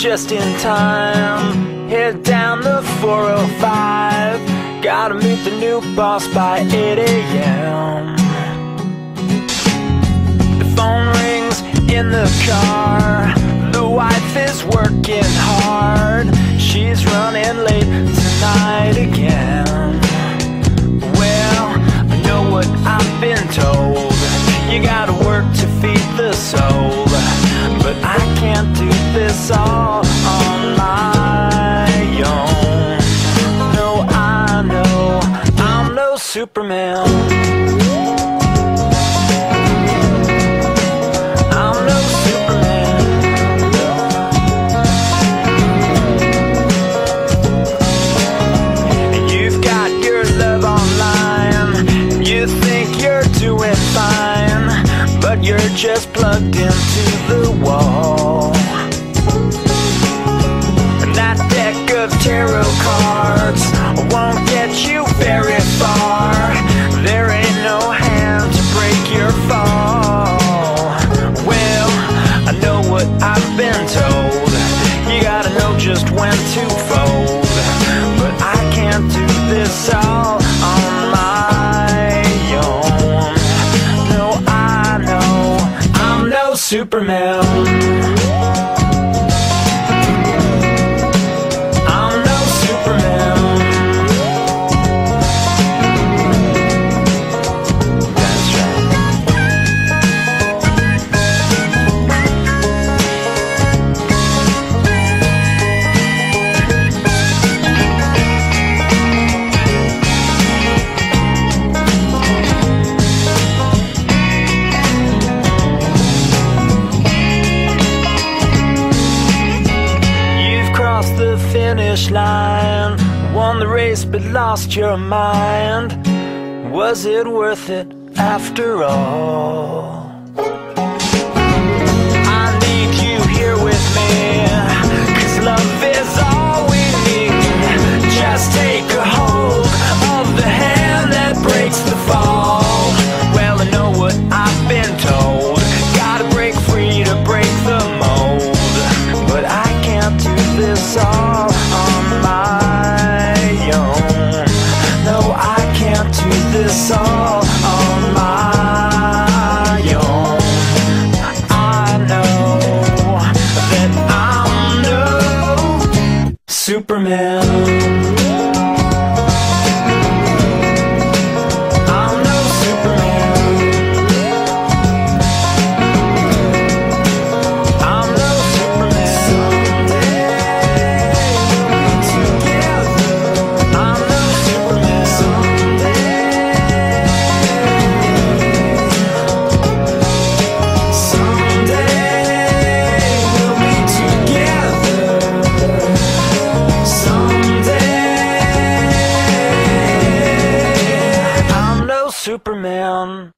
just in time. Head down the 405. Gotta meet the new boss by 8 a.m. The phone rings in the car. All on my own. No, I know I'm no Superman. I'm no Superman. You've got your love online. You think you're doing fine. But you're just plugged into the wall. Just went to fold. But I can't do this all on my own. No, I know I'm no Superman. Finish line, won the race but lost your mind. Was it worth it after all? Superman. down